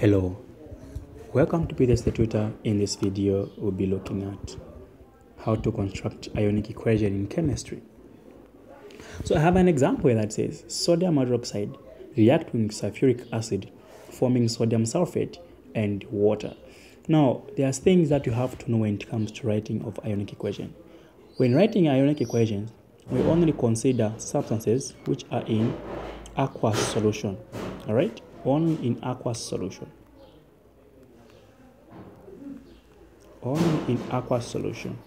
Hello, welcome to PVS the Tutor. In this video, we'll be looking at how to construct ionic equation in chemistry. So I have an example that says sodium hydroxide react with sulfuric acid forming sodium sulfate and water. Now, there's things that you have to know when it comes to writing of ionic equation. When writing ionic equations, we only consider substances which are in aqueous solution, all right? Only in aqueous solution. Only in aqueous solution.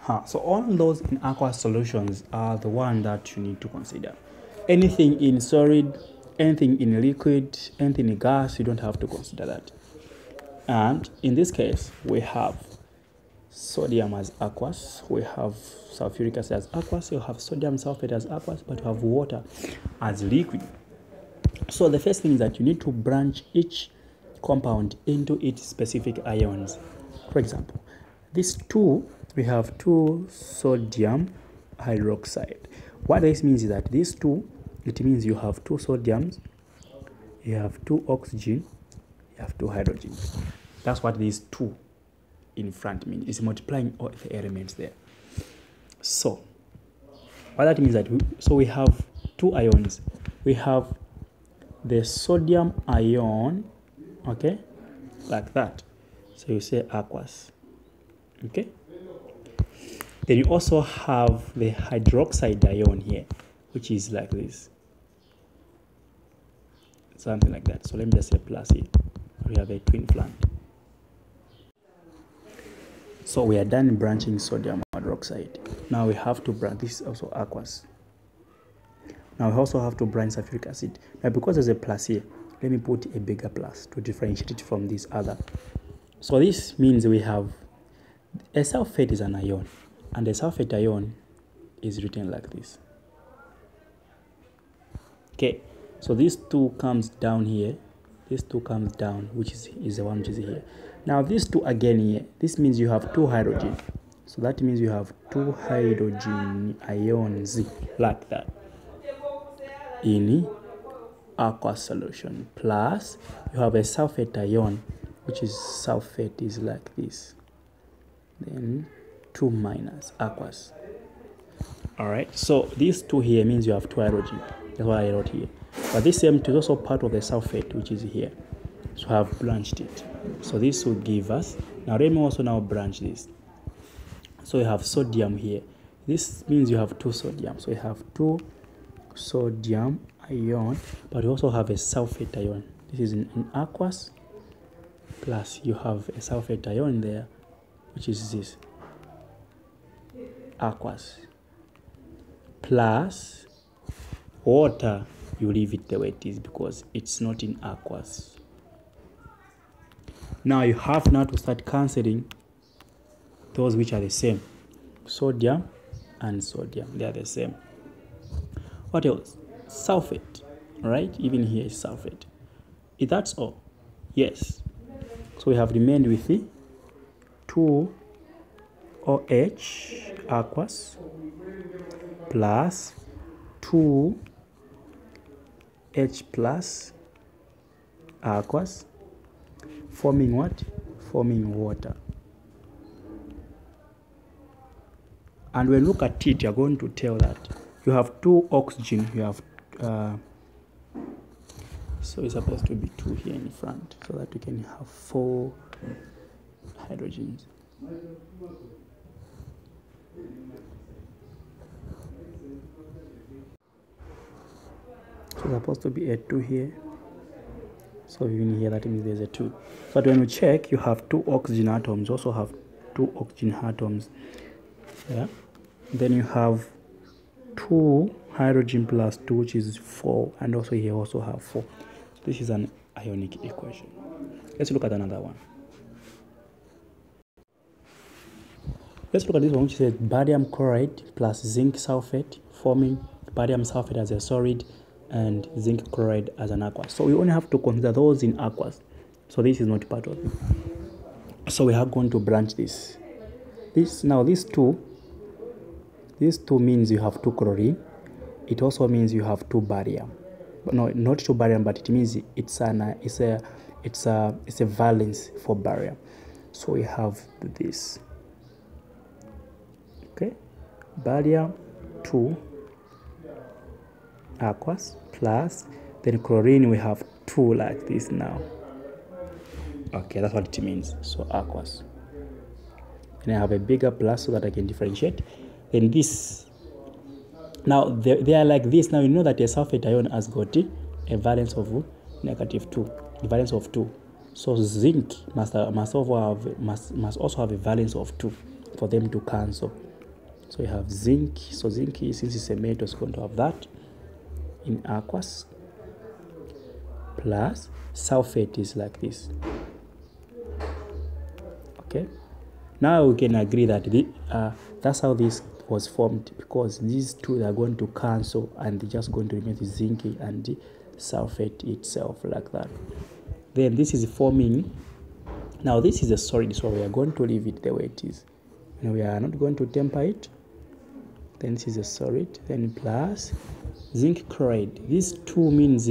Huh. So all those in aqueous solutions are the one that you need to consider. Anything in solid, anything in liquid, anything in gas, you don't have to consider that. And in this case, we have sodium as aqueous, we have sulfuric acid as aqueous, you have sodium sulfate as aqueous, but you have water as liquid. So the first thing is that you need to branch each compound into its specific ions. For example, these two, we have two sodium hydroxide. What this means is that these two, it means you have two sodiums, you have two oxygen, you have two hydrogens. That's what these two in front mean. It's multiplying all the elements there. So, what that means that we, so we have two ions. We have the sodium ion, okay, like that. So you say aqueous, okay. Then you also have the hydroxide ion here, which is like this, something like that. So let me just say plus here. We have a twin plant So we are done branching sodium hydroxide. Now we have to branch, this is also aqueous. Now we also have to branch sulfuric acid. Now because there's a plus here, let me put a bigger plus to differentiate it from this other. So this means we have a sulfate is an ion and the sulfate ion is written like this. Okay, so this two comes down here, this two comes down, which is, is the one which is here. Now these two again here, this means you have two hydrogen. So that means you have two hydrogen ions like that in aqueous solution. Plus you have a sulfate ion, which is sulfate is like this. Then two minus aqueous. Alright, so these two here means you have two hydrogen. That's why I wrote here. But this same is also part of the sulfate, which is here. So I have branched it. So this will give us, now let me also now branch this. So you have sodium here. This means you have two sodium. So you have two sodium ion, but you also have a sulfate ion. This is in, in aqueous, plus you have a sulfate ion there, which is this, aqueous, plus water, you leave it the way it is because it's not in aqueous. Now you have now to start cancelling those which are the same. Sodium and sodium, they are the same. What else? Sulfate, right? Even here is sulfate. Is that all? Yes. So we have remained with the 2 OH aqueous plus 2 H plus aqueous forming what? Forming water. And when you look at it, you're going to tell that you have two oxygen, you have, uh, so it's supposed to be two here in front, so that we can have four hydrogens. So it's supposed to be a two here. So even here that means there's a 2. But when you check, you have two oxygen atoms, also have two oxygen atoms. Yeah. Then you have two hydrogen plus 2, which is 4, and also here also have 4. This is an ionic equation. Let's look at another one. Let's look at this one, which says barium chloride plus zinc sulfate forming barium sulfate as a solid and zinc chloride as an aqueous. So we only have to consider those in aqueous. So this is not part of it. So we are going to branch this. This now these two, these two means you have two chlorine. It also means you have two barium. no not two barium but it means it's an it's a it's a it's a valence for barium. So we have this. Okay. Barium 2 aqueous plus then chlorine we have 2 like this now. Okay that's what it means. So aqueous. And I have a bigger plus so that I can differentiate then this. Now they, they are like this. Now you know that a sulfate ion has got a valence of negative 2 a valence of 2 so zinc must, must, also have, must, must also have a valence of 2 for them to cancel. So you have zinc. So zinc since it's a metal is going to have that in aqueous. Plus sulfate is like this. Okay? Now we can agree that the, uh, that's how this was formed because these two are going to cancel and they're just going to remain the zinc and the sulfate itself like that. Then this is forming. Now this is a solid so we are going to leave it the way it is. And we are not going to temper it. Then this is a solid then plus zinc chloride. This two means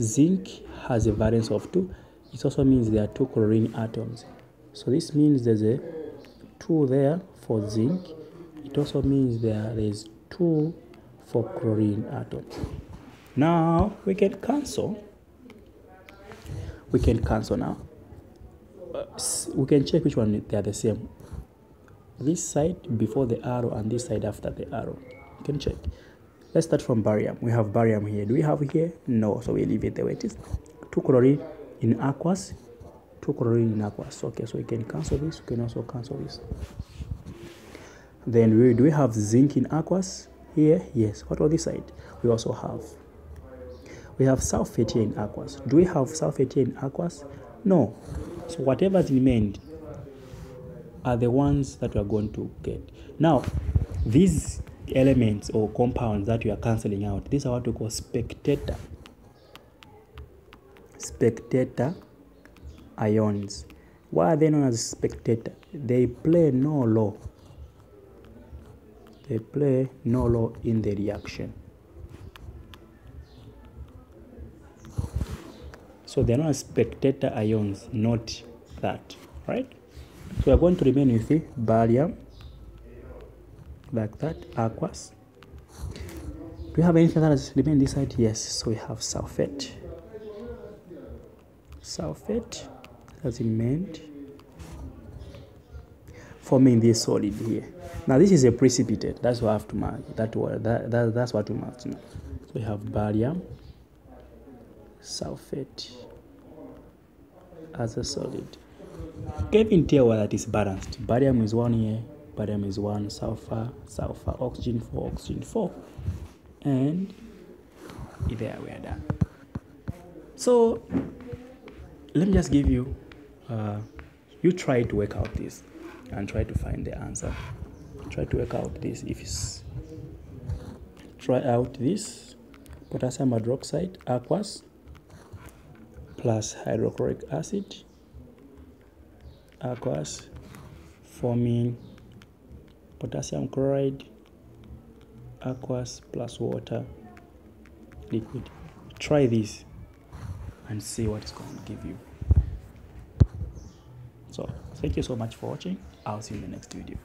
zinc has a valence of 2 it also means there are two chlorine atoms. So this means there's a 2 there for zinc it also means there is 2 for chlorine atoms now we can cancel. We can cancel now. Uh, we can check which one they are the same. This side before the arrow and this side after the arrow. You can check. Let's start from barium. We have barium here. Do we have here? No so we leave it the way it is. 2 chlorine in aqueous. 2 chlorine in aqueous. Okay so we can cancel this. We can also cancel this then we do we have zinc in aqueous? Here yes. What on this side? We also have we have sulfate here in aqueous. Do we have sulfate here in aqueous? No. So whatever is remained are the ones that we are going to get. Now these elements or compounds that we are cancelling out these are what we call spectator. Spectator ions. Why are they known as spectator? They play no role they play no role in the reaction. So they're not spectator ions not that right? So we're going to remain with the barium like that aqueous. Do we have anything that has remained this side yes so we have sulfate. Sulfate has remained forming this solid here now this is a precipitate. That's what i have to mark that, that, that that's what we mark now so we have barium sulfate as a solid. Even tell whether it is balanced. Barium is one here barium is one sulfur sulfur oxygen 4 oxygen 4 and there we are done. So let me just give you uh, you try to work out this and try to find the answer. Try to work out this. If it's try out this potassium hydroxide aqueous plus hydrochloric acid aqueous forming potassium chloride aqueous plus water liquid. Try this and see what it's going to give you. So thank you so much for watching. I'll see you in the next video